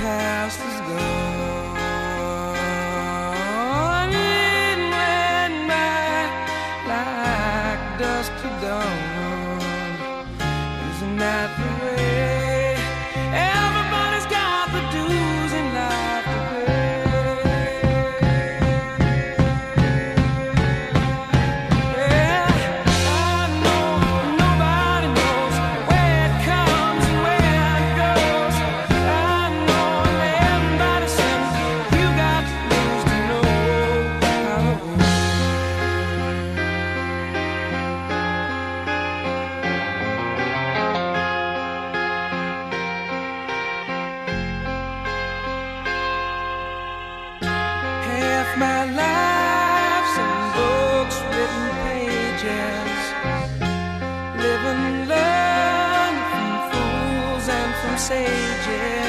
past is gone. It went back like dust to dawn. Sages.